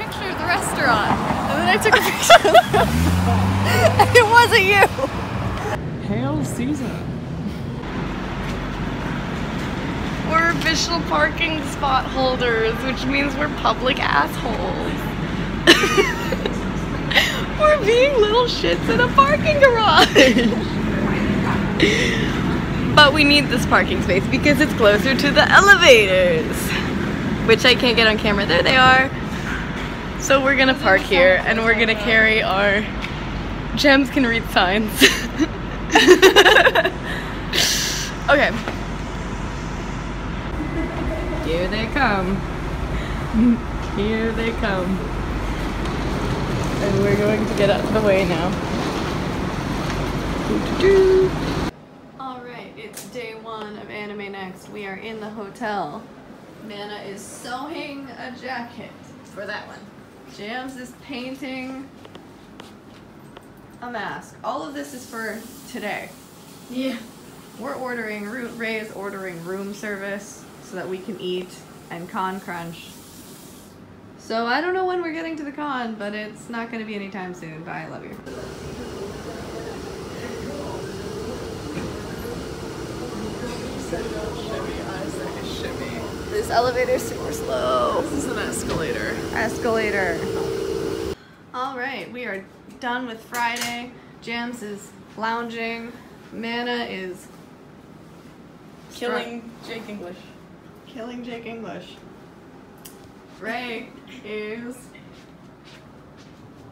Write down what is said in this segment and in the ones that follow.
Picture of the restaurant. And then I took a picture of the and it wasn't you. Hail Caesar. We're official parking spot holders, which means we're public assholes. we're being little shits in a parking garage. but we need this parking space because it's closer to the elevators, which I can't get on camera. There they are. So we're gonna park here and we're gonna carry our Gems can read signs. okay. Here they come. Here they come. And we're going to get out of the way now. Alright, it's day one of Anime Next. We are in the hotel. Nana is sewing a jacket for that one. Jams is painting a mask. All of this is for today. Yeah. We're ordering, Ru- Ray is ordering room service so that we can eat and con crunch. So I don't know when we're getting to the con, but it's not going to be anytime soon. Bye, I love you. This elevator's super slow. This is an escalator. Escalator. All right, we are done with Friday. Jams is lounging. Mana is Killing Jake English. killing Jake English. Ray is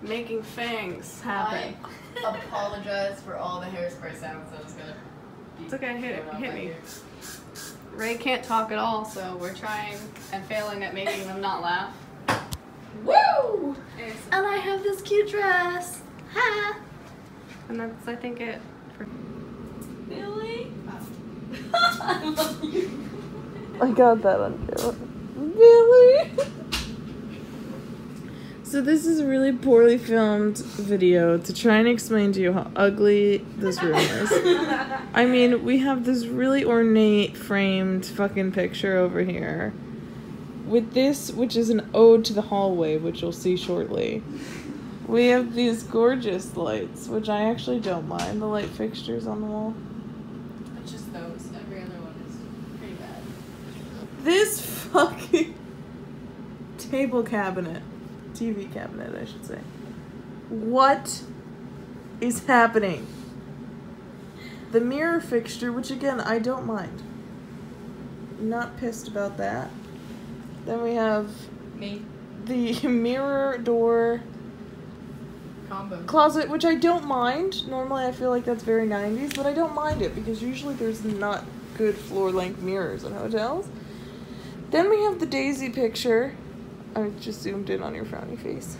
making fangs happen. I apologize for all the hairspray sounds. I'm just gonna. be It's okay, hit it, hit me. ear. Ray can't talk at all, so we're trying and failing at making them not laugh. Woo! And I have this cute dress. Ha! And that's, I think, it. For Billy. I love you. I got that on camera. Really? So this is a really poorly filmed video to try and explain to you how ugly this room is. I mean, we have this really ornate framed fucking picture over here. With this, which is an ode to the hallway, which you'll see shortly. We have these gorgeous lights, which I actually don't mind, the light fixtures on the wall. It's just those. Every other one is pretty bad. This fucking table cabinet, TV cabinet, I should say. What is happening? The mirror fixture, which again, I don't mind. Not pissed about that. Then we have Me. the mirror door Combo. closet, which I don't mind. Normally, I feel like that's very 90s, but I don't mind it because usually there's not good floor length mirrors in hotels. Then we have the Daisy picture. I just zoomed in on your frowny face,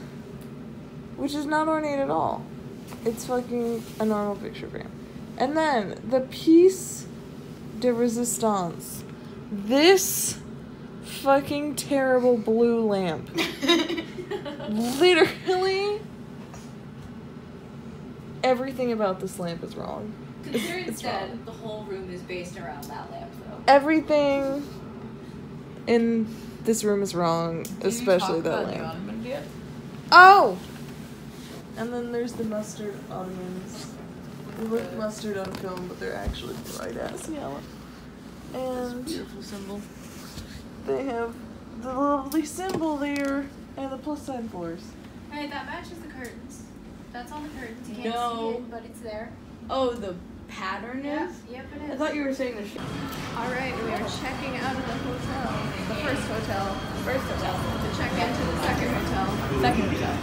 which is not ornate at all. It's fucking a normal picture frame. And then the piece de resistance. This fucking terrible blue lamp. Literally, everything about this lamp is wrong. Consider It's instead wrong. the whole room is based around that lamp, though. Everything in this room is wrong, especially that lamp. Oh! And then there's the mustard onions. They look mustard on film, but they're actually bright ass yellow. And Beautiful symbol. they have the lovely symbol there and the plus sign floors. Hey, that matches the curtains. That's on the curtains. You can't No. see it, but it's there. Oh, the pattern Yeah, is? yep, it is. I thought you were saying the shit. Alright, we are checking out of the hotel. The first hotel. First hotel. To check into the second hotel. Second hotel.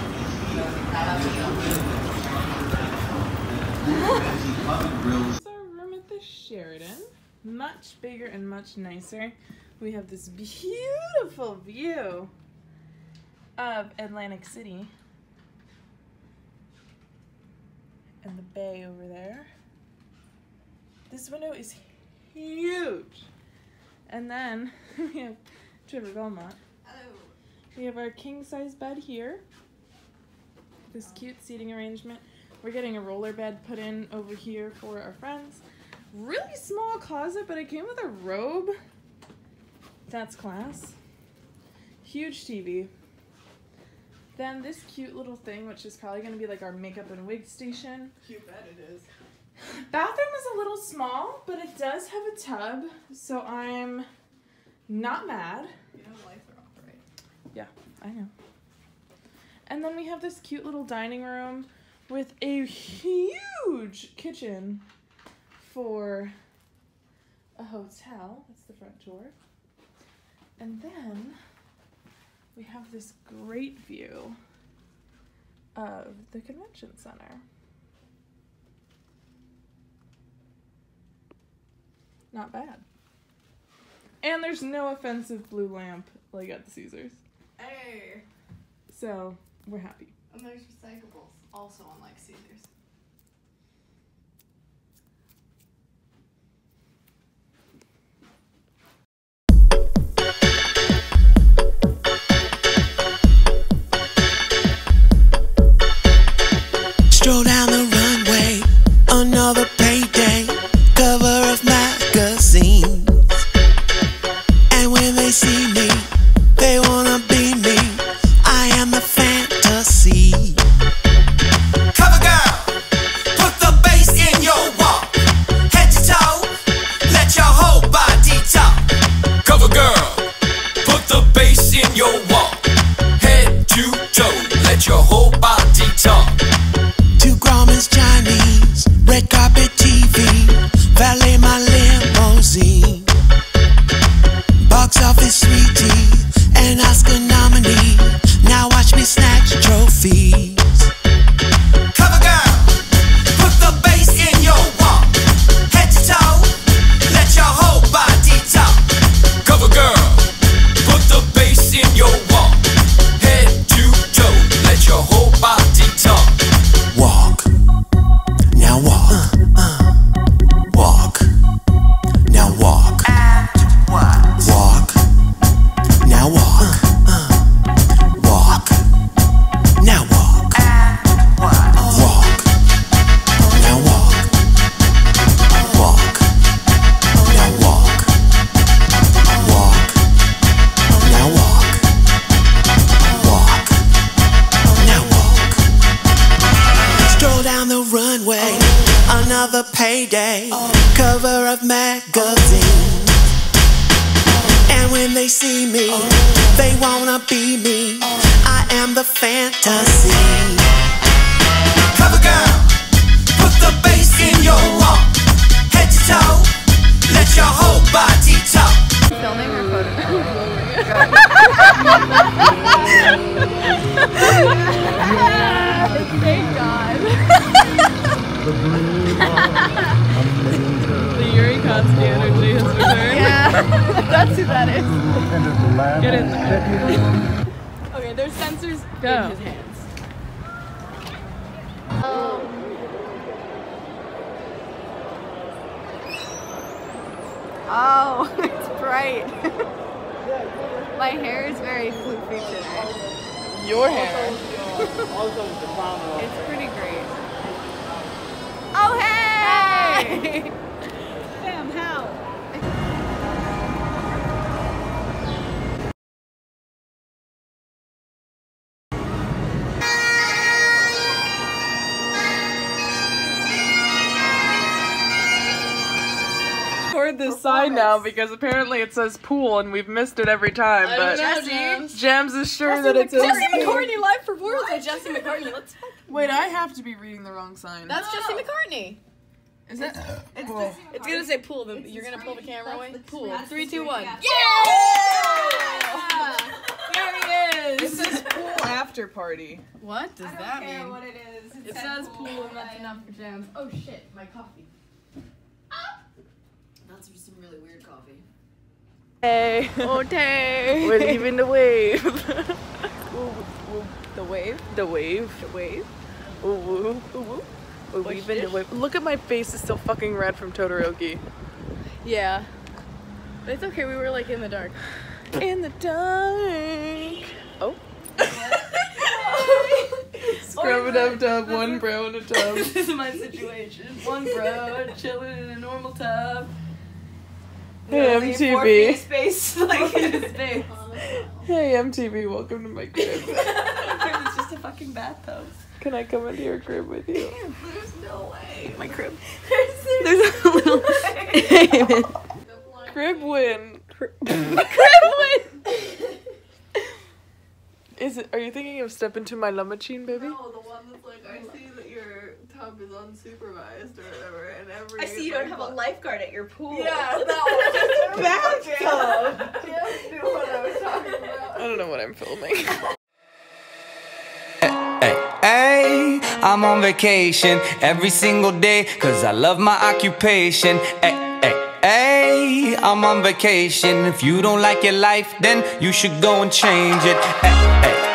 This is our room at the Sheraton. Much bigger and much nicer. We have this beautiful view of Atlantic City. And the bay over there. This window is huge. And then we have Trevor Belmont. We have our king size bed here. This cute seating arrangement. We're getting a roller bed put in over here for our friends. Really small closet, but it came with a robe. That's class. Huge TV. Then this cute little thing, which is probably gonna be like our makeup and wig station. You bet it is. Bathroom is a little small, but it does have a tub, so I'm not mad. You know lights are off, right? Yeah, I know. And then we have this cute little dining room with a huge kitchen for a hotel. That's the front door. And then we have this great view of the convention center. Not bad. And there's no offensive blue lamp like at the Caesars. Hey. So we're happy. And there's recyclables, also unlike Caesars. Stroll Record this sign now because apparently it says pool and we've missed it every time. But Jams is sure that it says. McCartney live for Worlds with Jesse McCartney. Let's. Wait, I have to be reading the wrong sign. That's Jesse McCartney. Is it? It's, Cool. it's gonna say pool. Then you're gonna pull the camera away. Pool. Three, two, one. Yeah! There he It is. says pool after party. What does that mean? I don't care what it is. It says pool, and that's enough for jams. Oh shit, my coffee. Ah! That's some really weird coffee. Hey. Okay. We're leaving the wave. The wave. The wave. The wave. Ooh, woo, ooh, woo. We're What's leaving the wave. Look at my face; it's still fucking red from Todoroki. Yeah. But it's okay. We were like in the dark. In the dark. Oh. Scrub it up tub, one bro in a tub. this is my situation. One bro chilling in a normal tub. Hey Only four feet MTV. space, like face. Hey MTV, welcome to my crib. it's just a fucking bathtub. Can I come into your crib with you? There's no way. My crib. There's a little crib win. Crib win. Is it? Are you thinking of step into my lumachine, baby? No, the one that's like, I see tub is unsupervised or whatever, and every. I see you don't have a lifeguard at your pool. Yeah, that one. Bathtub. Just knew what I was talking about. I don't know what I'm filming. Hey, hey, I'm on vacation every single day cause I love my occupation. Hey, hey, hey, I'm on vacation. If you don't like your life, then you should go and change it. Hey, hey, hey, I'm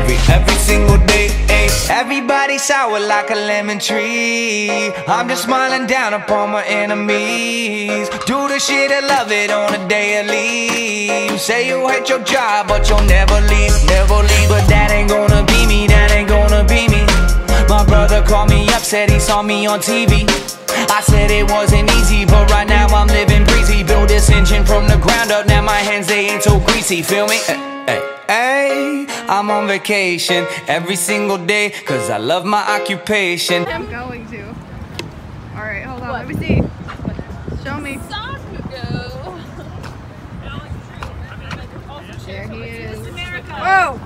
Everybody sour like a lemon tree. I'm just smiling down upon my enemies. Do the shit and love it on a daily. Say you hate your job, but you'll never leave, never leave. But that ain't gonna be me, that ain't gonna be me. My brother called me up, said he saw me on TV. I said it wasn't easy, but right now I'm living breezy. Build this engine from the ground up, now my hands they ain't so greasy. Feel me? Hey, hey, hey, I'm on vacation every single day, cause I love my occupation. I'm going to. Alright, hold on. Let me see. Show me. There he is. Whoa!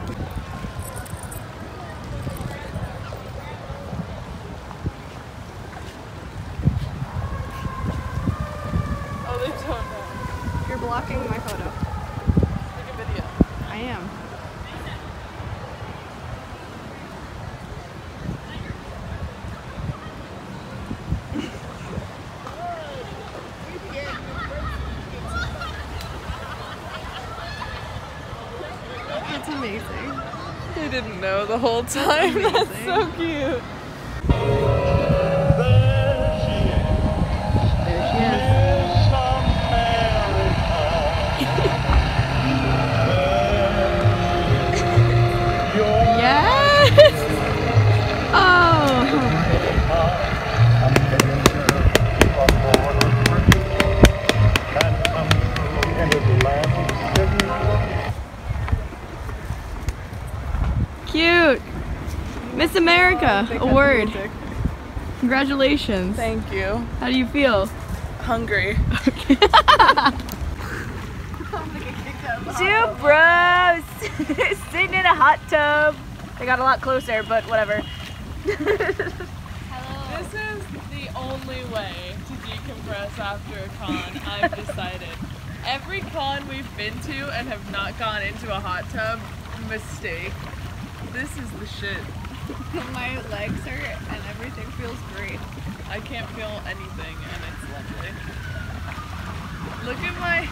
Oh, they don't know. You're blocking my photo. Take a video. I am. That's amazing. They didn't know the whole time. That's so cute. America award. Congratulations. Thank you. How do you feel? Hungry. Two bros sitting in a hot tub. They got a lot closer, but whatever. This is the only way to decompress after a con, I've decided. Every con we've been to and have not gone into a hot tub, mistake. This is the shit. My legs hurt and everything feels great. I can't feel anything and it's lovely. Look at my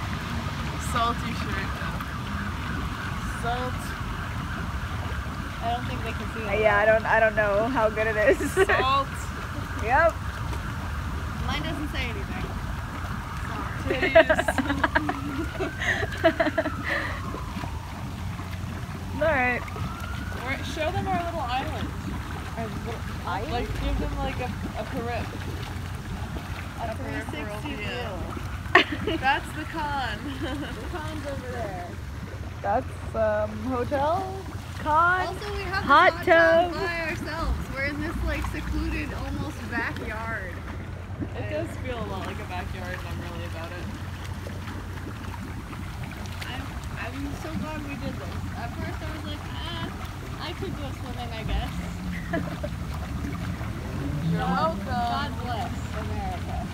salty shirt. Salt. I don't think they can see Uh, Yeah, I don't I don't know how good it is. Salt. yep. Mine doesn't say anything. Alright. Or show them our little island. Our little, Like give them like a, a perip. A 360 view. That's the con. The con's over there. That's um hotel con. Also, we have Hot hot tub. tub by ourselves. We're in this like secluded, almost backyard. It does feel a lot like a backyard and I'm really about it. I'm, I'm so glad we did this. At first, I was like, ah, I could go swimming, I guess. You're welcome. God bless America.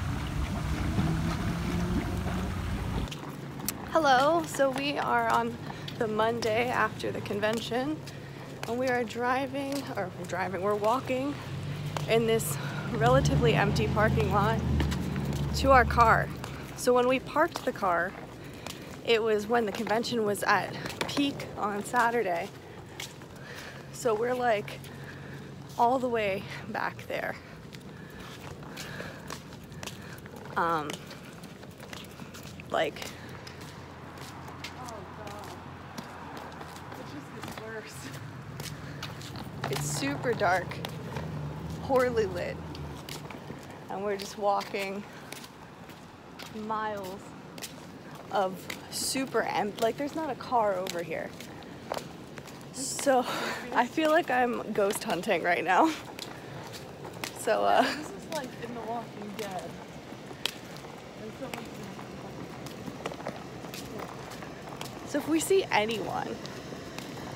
Hello, so we are on the Monday after the convention and we are driving, or driving, we're walking in this relatively empty parking lot to our car. So when we parked the car, it was when the convention was at peak on Saturday. So we're like all the way back there. Um, like It's super dark, poorly lit, and we're just walking miles of super empty. Like, there's not a car over here. So, I feel like I'm ghost hunting right now. So, uh, This is like in The Walking Dead. So if we see anyone,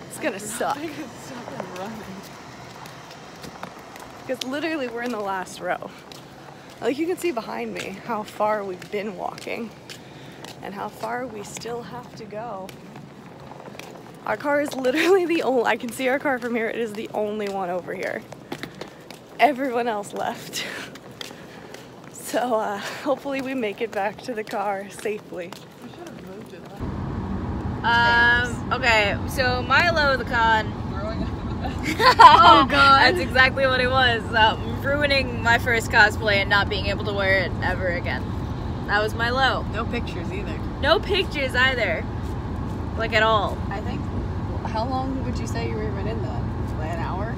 it's gonna suck. I could and run. Because literally we're in the last row. Like you can see behind me how far we've been walking and how far we still have to go. Our car is literally the only, I can see our car from here, it is the only one over here. Everyone else left. So uh, hopefully we make it back to the car safely. We should have moved it. Um okay, so Milo the con Throwing up in the bed. oh god. That's exactly what it was. Um, ruining my first cosplay and not being able to wear it ever again. That was my low. No pictures either. No pictures either. Like at all. I think. How long would you say you were even in that? Like an hour?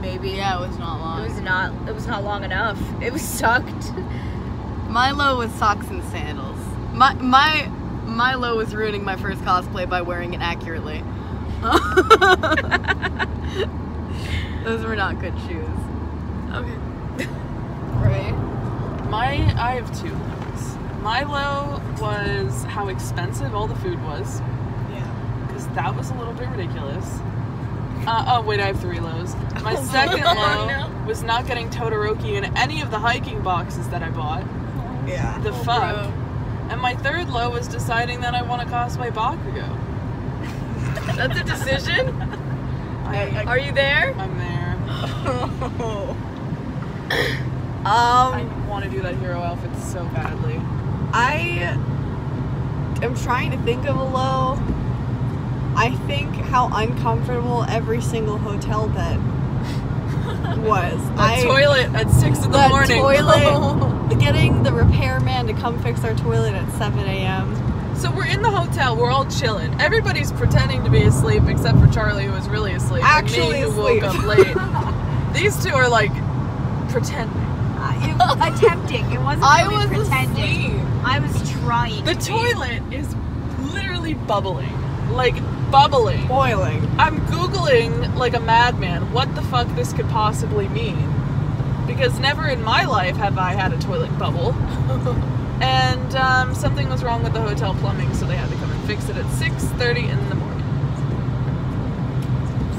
Maybe. Yeah, it was not long. It was not it was not long enough. It was sucked. Milo with socks and sandals. My my Milo was ruining my first cosplay by wearing it accurately. Those were not good shoes. Okay. Right? My, I have two low was how expensive all the food was. Yeah. because that was a little bit ridiculous. Uh, oh wait, I have three lows. My second Oh, low no. was not getting Todoroki in any of the hiking boxes that I bought. Yeah. The fuck. And my third low was deciding that I want to cosplay Bakugo. That's a decision? I, I, Are you there? I'm there. Um, I want to do that hero outfit so badly. I am trying to think of a low. I think how uncomfortable every single hotel bed was. The I, toilet at six in the that morning. toilet, getting the repairman to come fix our toilet at 7 a.m. so we're in the hotel. We're all chilling. Everybody's pretending to be asleep except for Charlie, who was really asleep. Actually and me, who asleep. woke up late. These two are like pretending. attempting. It wasn't I really was pretending. asleep. I was trying. The to be. toilet is literally bubbling. Like bubbling. Boiling. I'm googling like a madman what the fuck this could possibly mean. Because never in my life have I had a toilet bubble. and um, something was wrong with the hotel plumbing, so they had to come and fix it at 6:30 in the morning.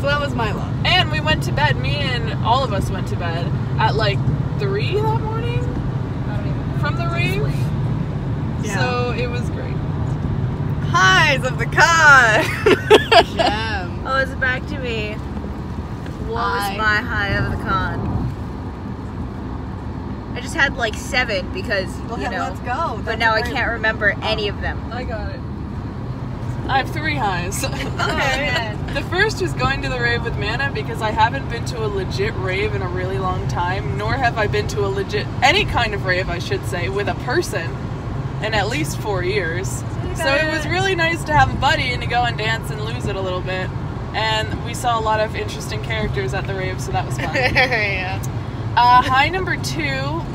So that was my luck. And we went to bed. Me and all of us went to bed at like three that morning from the rave. So it was great. Highs of the con. Gem. Oh, it's back to me. What was my high of the con? I just had like seven because you know. go. But now I can't remember oh, any of them. I got it. I have three highs. Okay. the first was going to the rave with Mana because I haven't been to a legit rave in a really long time, nor have I been to a legit any kind of rave, I should say, with a person in at least four years. So it was really nice to have a buddy and to go and dance and lose it a little bit. And we saw a lot of interesting characters at the rave, so that was fun. yeah. uh, high number two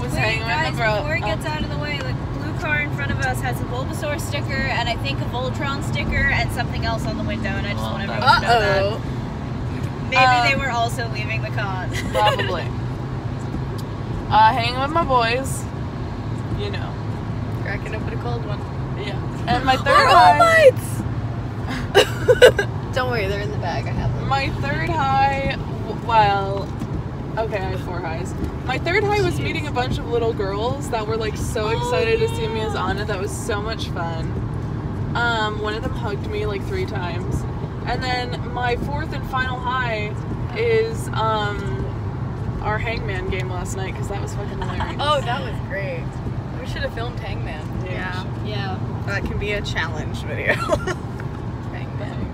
was Wait, hanging guys, with my bro. before it gets out of the way, the blue car in front of us has a Bulbasaur sticker and I think a Voltron sticker and something else on the window, and I just want everyone Uh to know that. oh. Maybe Um, they were also leaving the con. Probably. uh, hanging with my boys. You know. I'm cracking open a cold one. Yeah. And my third high. Don't worry, they're in the bag. I have them. My third high. Well. Okay, I have four highs. My third high was meeting a bunch of little girls that were like so excited to see me as Anna. That was so much fun. Um, one of them hugged me like three times. And then my fourth and final high is um our hangman game last night because that was fucking hilarious. Oh, that was great. We should have filmed Hangman. Yeah. yeah. That can be a challenge video. Hangman.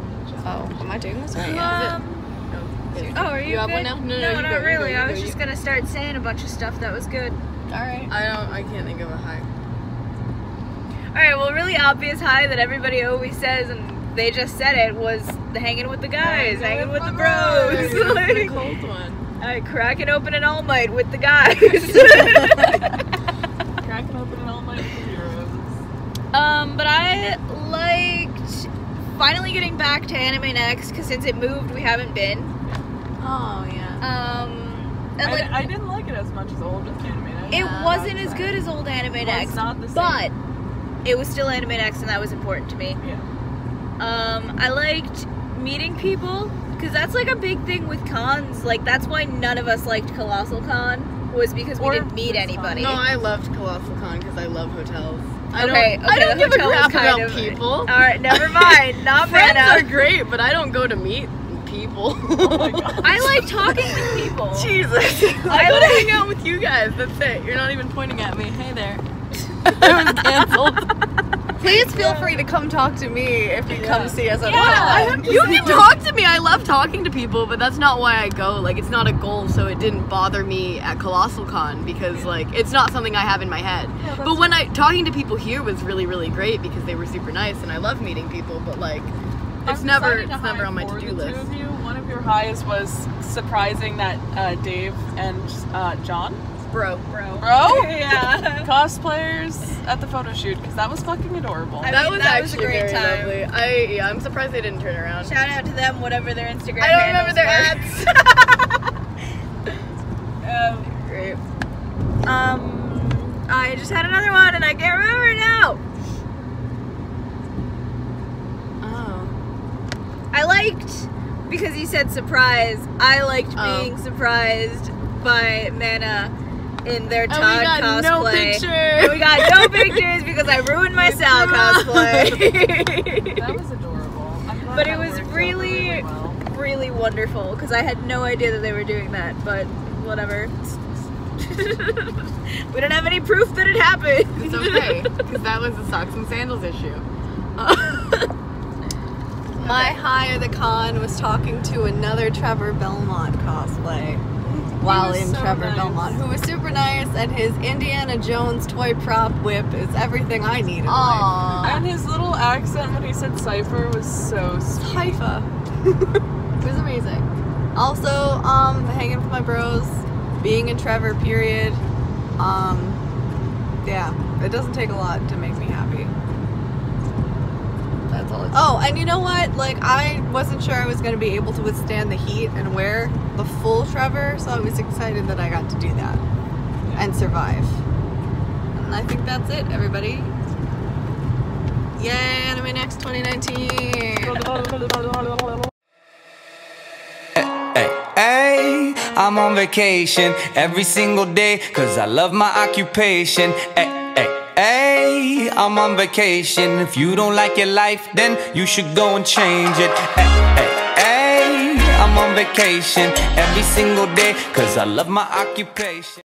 Oh, am I doing this right? Yeah. Um, Is oh, are you, You have good? one now? No, no, you no go, not you go, really. you I was you- just gonna start saying a bunch of stuff that was good. All right. I don't. I can't think of a high. All right. Well, really obvious high that everybody always says, and they just said it was the hanging with the guys, hanging with the bros. the Like, cold one. I cracking open an All Might with the guys. Cracking open all my heroes. Um, but I liked finally getting back to Anime Next because since it moved, we haven't been. Oh yeah. Um, and I, like I didn't like it as much as old anime. Next. It wasn't as good as old Anime Well, Next, it's not the same. but it was still Anime Next, and that was important to me. Yeah. Um, I liked meeting people because that's like a big thing with cons. Like that's why none of us liked Colossal Con was because we Or didn't meet Blizzcon. anybody. No, I loved Colossal Con because I love hotels. I okay, don't, okay, I don't give a crap kind about of- people. All right, never mind. Not Friends Vanna. are great, but I don't go to meet people. Oh I like talking to people. Jesus. I go to hang out with you guys. That's it. You're not even pointing at me. Hey there. I was canceled. Please feel free to come talk to me if you come see us at Yeah. Hotel. You can talk. I love talking to people, but that's not why I go. Like, it's not a goal, so it didn't bother me at Colossal Con because, like, it's not something I have in my head. but when I talking to people here was really, really great because they were super nice and I love meeting people. But like, it's I'm never, it's never on my to do list. Of. One of your highs was surprising that uh, Dave and uh, John, Bro, bro. bro, Yeah. cosplayers at the photo shoot because that was fucking adorable. I that mean, was that was a actually great very time. lovely. I yeah, I'm surprised they didn't turn around. Shout out to them, whatever their Instagram. I don't remember their were. ads. Um, Great. Um, I just had another one and I can't remember it now. Oh. I liked because you said surprise. I liked Oh. being surprised by Mana in their And we Todd got cosplay. no picture. And we got no pictures because I ruined my Sal cosplay. That was adorable. But it was worked out really- well. really wonderful because I had no idea that they were doing that. But whatever. we don't have any proof that it happened. It's okay, because that was the socks and sandals issue. My high of the con was talking to another Trevor Belmont cosplay while in so Trevor nice. Belmont, who was super nice, and his Indiana Jones toy prop whip is everything I need in life. And his little accent when he said Sypha was so sweet. Haifa. it was amazing. Also, um, hanging with my bros, being in Trevor, period. Um, yeah, it doesn't take a lot to make me happy. That's all. Oh, and you know what? Like, I wasn't sure I was going to be able to withstand the heat and wear the full Trevor, so I was excited that I got to do that and survive. And I think that's it, everybody. Yay, Anime Next 2019! Hey, hey, I'm on vacation every single day cause I love my occupation. Hey, I'm on vacation. If you don't like your life, then you should go and change it. Hey, hey, hey, I'm on vacation every single day, cause I love my occupation.